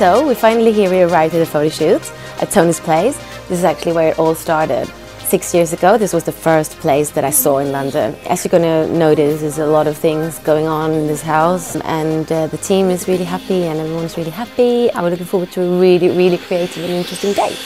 So we finally here we arrived at the photo shoot at Tony's Place. This is actually where it all started. Six years ago, this was the first place that I saw in London. As you're going to notice, there's a lot of things going on in this house, and uh, the team is really happy, and everyone's really happy. I'm looking forward to a really, really creative and interesting day.